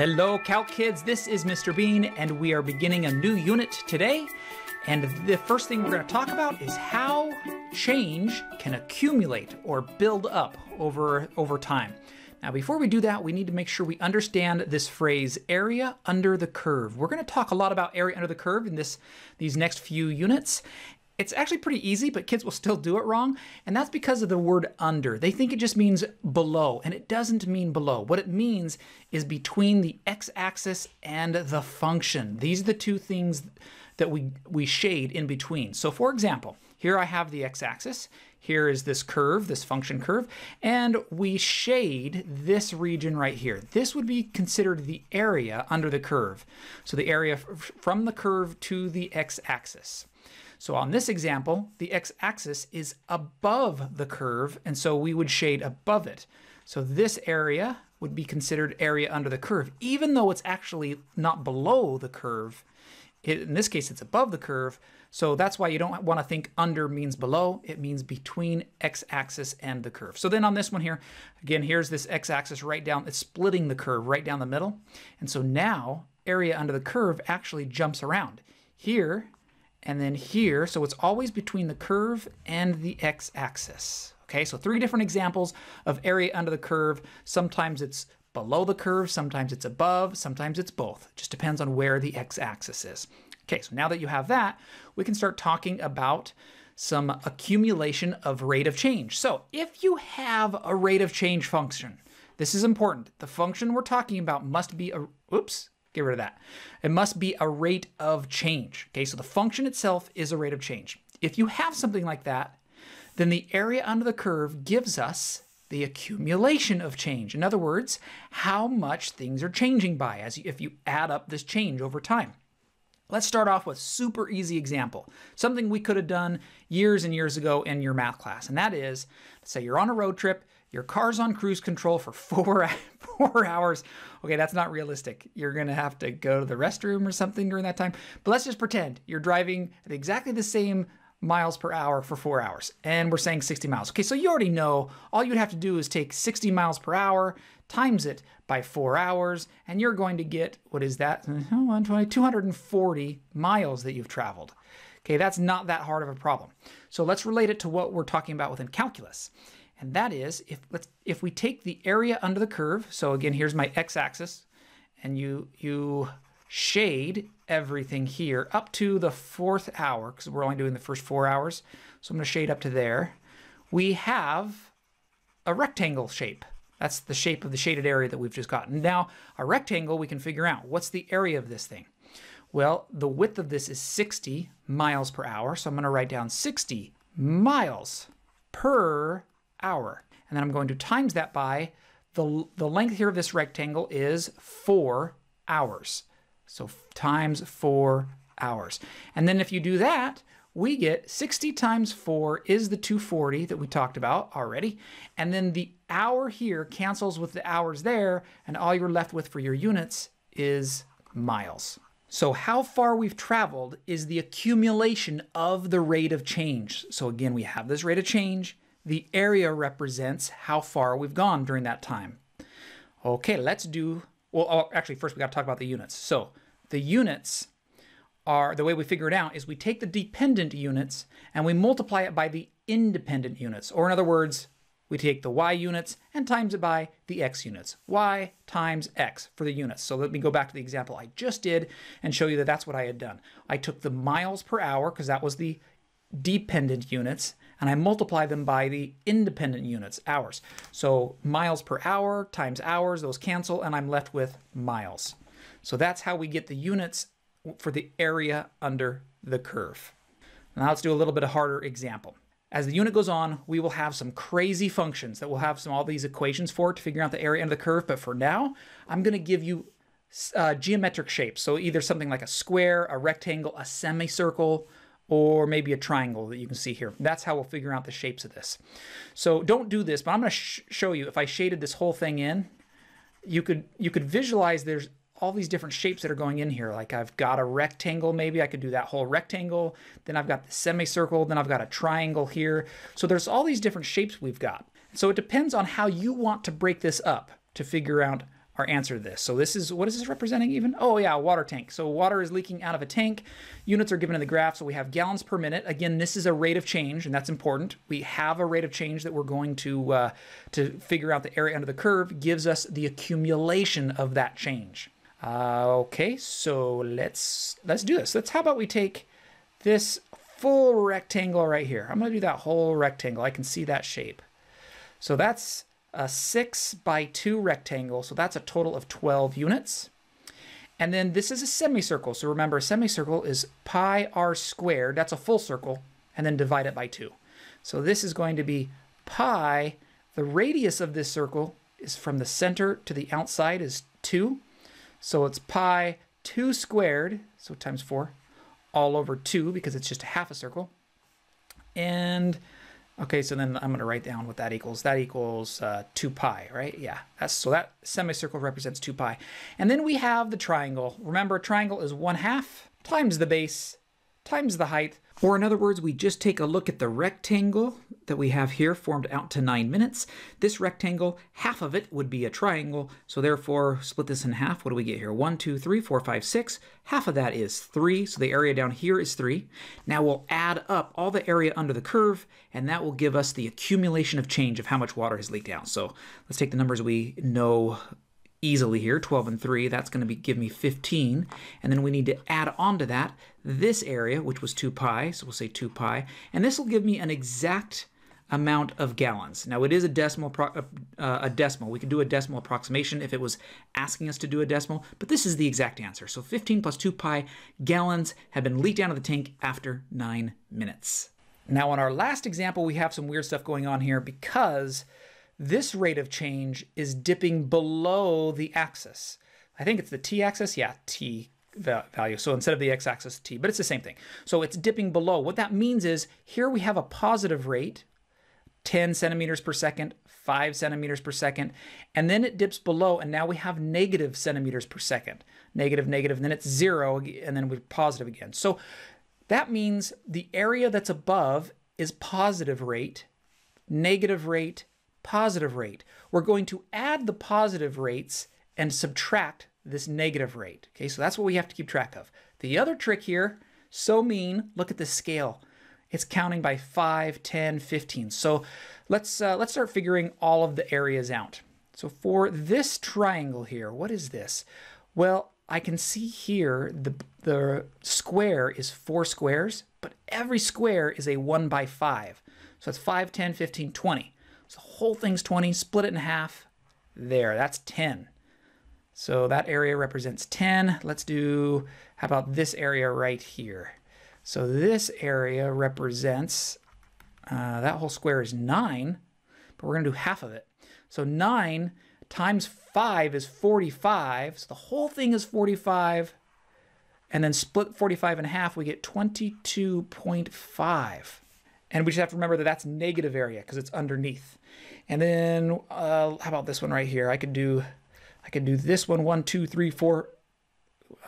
Hello, Calc kids. This is Mr. Bean, and we are beginning a new unit today. And the first thing we're going to talk about is how change can accumulate or build up over, over time. Now, before we do that, we need to make sure we understand this phrase area under the curve. We're going to talk a lot about area under the curve in this these next few units. It's actually pretty easy, but kids will still do it wrong. And that's because of the word under. They think it just means below, and it doesn't mean below. What it means is between the x-axis and the function. These are the two things that we, we shade in between. So for example, here I have the x-axis. Here is this curve, this function curve, and we shade this region right here. This would be considered the area under the curve. So the area from the curve to the x-axis. So on this example, the x-axis is above the curve, and so we would shade above it. So this area would be considered area under the curve, even though it's actually not below the curve. It, in this case, it's above the curve. So that's why you don't want to think under means below. It means between x-axis and the curve. So then on this one here, again, here's this x-axis right down. It's splitting the curve right down the middle. And so now area under the curve actually jumps around. Here, and then here. So it's always between the curve and the x-axis. Okay, so three different examples of area under the curve. Sometimes it's below the curve, sometimes it's above, sometimes it's both. It just depends on where the x-axis is. Okay, so now that you have that, we can start talking about some accumulation of rate of change. So if you have a rate of change function, this is important. The function we're talking about must be a, oops, Get rid of that. It must be a rate of change. Okay, so the function itself is a rate of change. If you have something like that, then the area under the curve gives us the accumulation of change. In other words, how much things are changing by as if you add up this change over time. Let's start off with super easy example, something we could have done years and years ago in your math class, and that is, say you're on a road trip, your car's on cruise control for four, four hours. Okay, that's not realistic. You're gonna have to go to the restroom or something during that time. But let's just pretend you're driving at exactly the same miles per hour for four hours. And we're saying 60 miles. Okay, so you already know all you'd have to do is take 60 miles per hour, times it by four hours, and you're going to get, what is that? 120, 240 miles that you've traveled. Okay, that's not that hard of a problem. So let's relate it to what we're talking about within calculus. And that is, if, let's, if we take the area under the curve, so again, here's my x-axis, and you, you shade everything here up to the fourth hour, because we're only doing the first four hours. So I'm going to shade up to there. We have a rectangle shape. That's the shape of the shaded area that we've just gotten. Now, a rectangle, we can figure out what's the area of this thing. Well, the width of this is 60 miles per hour. So I'm going to write down 60 miles per hour. And then I'm going to times that by the, the length here of this rectangle is four hours. So times four hours. And then if you do that, we get 60 times 4 is the 240 that we talked about already. And then the hour here cancels with the hours there, and all you're left with for your units is miles. So how far we've traveled is the accumulation of the rate of change. So again, we have this rate of change, the area represents how far we've gone during that time. Okay, let's do, well, oh, actually, first we got to talk about the units. So the units are, the way we figure it out is we take the dependent units and we multiply it by the independent units. Or in other words, we take the y units and times it by the x units. y times x for the units. So let me go back to the example I just did and show you that that's what I had done. I took the miles per hour, because that was the dependent units, and I multiply them by the independent units, hours. So miles per hour times hours, those cancel, and I'm left with miles. So that's how we get the units for the area under the curve. Now let's do a little bit of harder example. As the unit goes on, we will have some crazy functions that we'll have some all these equations for to figure out the area under the curve. But for now, I'm going to give you uh, geometric shapes. So either something like a square, a rectangle, a semicircle, or maybe a triangle that you can see here. That's how we'll figure out the shapes of this. So don't do this, but I'm going to sh show you if I shaded this whole thing in, you could you could visualize there's all these different shapes that are going in here. Like I've got a rectangle, maybe I could do that whole rectangle. Then I've got the semicircle, then I've got a triangle here. So there's all these different shapes we've got. So it depends on how you want to break this up to figure out our answer this. So this is, what is this representing even? Oh yeah, water tank. So water is leaking out of a tank. Units are given in the graph. So we have gallons per minute. Again, this is a rate of change and that's important. We have a rate of change that we're going to, uh, to figure out the area under the curve gives us the accumulation of that change. Uh, okay, so let's, let's do this. Let's, how about we take this full rectangle right here. I'm gonna do that whole rectangle. I can see that shape. So that's a six by two rectangle. So that's a total of 12 units. And then this is a semicircle. So remember a semicircle is pi r squared. That's a full circle and then divide it by two. So this is going to be pi, the radius of this circle is from the center to the outside is two. So it's pi two squared, so times four, all over two because it's just half a circle. And Okay, so then I'm going to write down what that equals. That equals uh, 2 pi, right? Yeah, that's so that semicircle represents 2 pi. And then we have the triangle. Remember, triangle is 1 half times the base times the height. Or in other words, we just take a look at the rectangle that we have here formed out to nine minutes. This rectangle, half of it would be a triangle. So therefore, split this in half. What do we get here? One, two, three, four, five, six. Half of that is three. So the area down here is three. Now we'll add up all the area under the curve, and that will give us the accumulation of change of how much water has leaked out. So let's take the numbers we know easily here, 12 and 3, that's going to be give me 15. And then we need to add on to that this area, which was 2 pi, so we'll say 2 pi. And this will give me an exact amount of gallons. Now it is a decimal, uh, a decimal. We could do a decimal approximation if it was asking us to do a decimal, but this is the exact answer. So 15 plus 2 pi gallons have been leaked out of the tank after 9 minutes. Now on our last example, we have some weird stuff going on here because this rate of change is dipping below the axis. I think it's the t-axis. Yeah, t value. So instead of the x-axis, t, but it's the same thing. So it's dipping below. What that means is here we have a positive rate, 10 centimeters per second, 5 centimeters per second, and then it dips below, and now we have negative centimeters per second. Negative, negative, and then it's zero, and then we're positive again. So that means the area that's above is positive rate, negative rate, positive rate. We're going to add the positive rates and subtract this negative rate. Okay, so that's what we have to keep track of. The other trick here, so mean, look at the scale. It's counting by 5, 10, 15. So let's, uh, let's start figuring all of the areas out. So for this triangle here, what is this? Well, I can see here the, the square is four squares, but every square is a 1 by 5. So it's 5, 10, 15, 20. So the whole thing's 20, split it in half. There, that's 10. So that area represents 10. Let's do, how about this area right here? So this area represents, uh, that whole square is 9, but we're going to do half of it. So 9 times 5 is 45. So the whole thing is 45. And then split 45 in half, we get 22.5. And we just have to remember that that's negative area because it's underneath. And then uh, how about this one right here? I could do, I can do this one, one, two, three, four.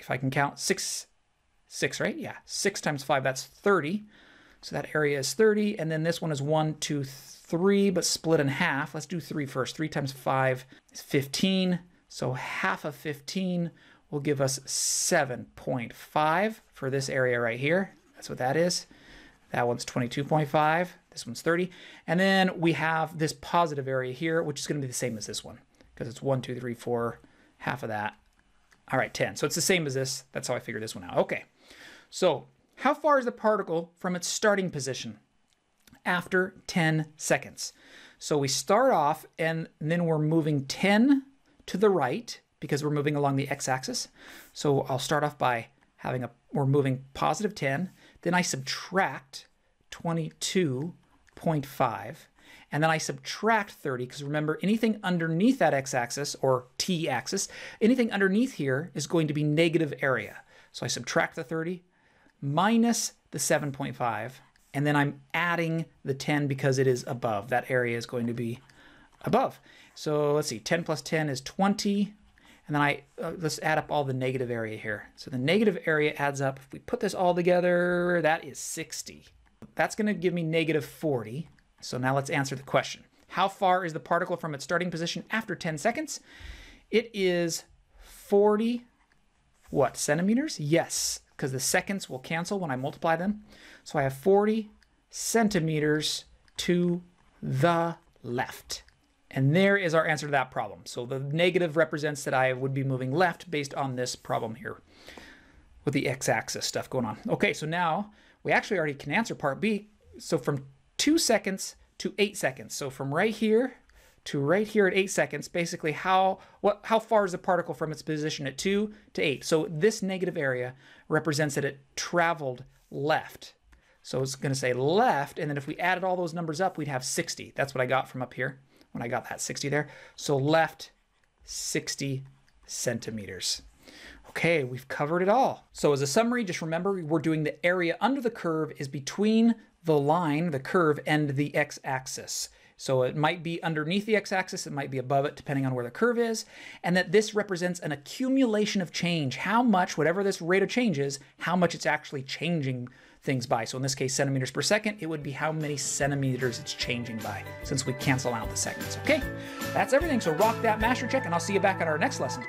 If I can count six, six, right? Yeah, six times five, that's 30. So that area is 30. And then this one is one, two, three, but split in half. Let's do three first. Three times five is 15. So half of 15 will give us 7.5 for this area right here. That's what that is. That one's 22.5. This one's 30. And then we have this positive area here, which is going to be the same as this one because it's 1, 2, 3, 4, half of that. All right, 10. So it's the same as this. That's how I figured this one out. Okay. So how far is the particle from its starting position? After 10 seconds. So we start off and then we're moving 10 to the right because we're moving along the x-axis. So I'll start off by having a, we're moving positive 10. Then I subtract 22.5. And then I subtract 30, because remember, anything underneath that x-axis, or t-axis, anything underneath here is going to be negative area. So I subtract the 30 minus the 7.5, and then I'm adding the 10 because it is above. That area is going to be above. So let's see, 10 plus 10 is 20. And then I, uh, let's add up all the negative area here. So the negative area adds up, if we put this all together, that is 60. That's gonna give me negative 40. So now let's answer the question. How far is the particle from its starting position after 10 seconds? It is 40, what, centimeters? Yes, because the seconds will cancel when I multiply them. So I have 40 centimeters to the left. And there is our answer to that problem. So the negative represents that I would be moving left based on this problem here with the x-axis stuff going on. Okay, so now we actually already can answer part B. So from two seconds to eight seconds. So from right here to right here at eight seconds, basically how what how far is the particle from its position at two to eight? So this negative area represents that it traveled left. So it's going to say left, and then if we added all those numbers up, we'd have 60. That's what I got from up here when I got that 60 there. So left 60 centimeters. Okay, we've covered it all. So as a summary, just remember we're doing the area under the curve is between the line, the curve, and the x-axis. So it might be underneath the x-axis, it might be above it, depending on where the curve is, and that this represents an accumulation of change. How much, whatever this rate of change is, how much it's actually changing things by. So in this case, centimeters per second, it would be how many centimeters it's changing by, since we cancel out the seconds. Okay, that's everything. So rock that master check, and I'll see you back at our next lesson.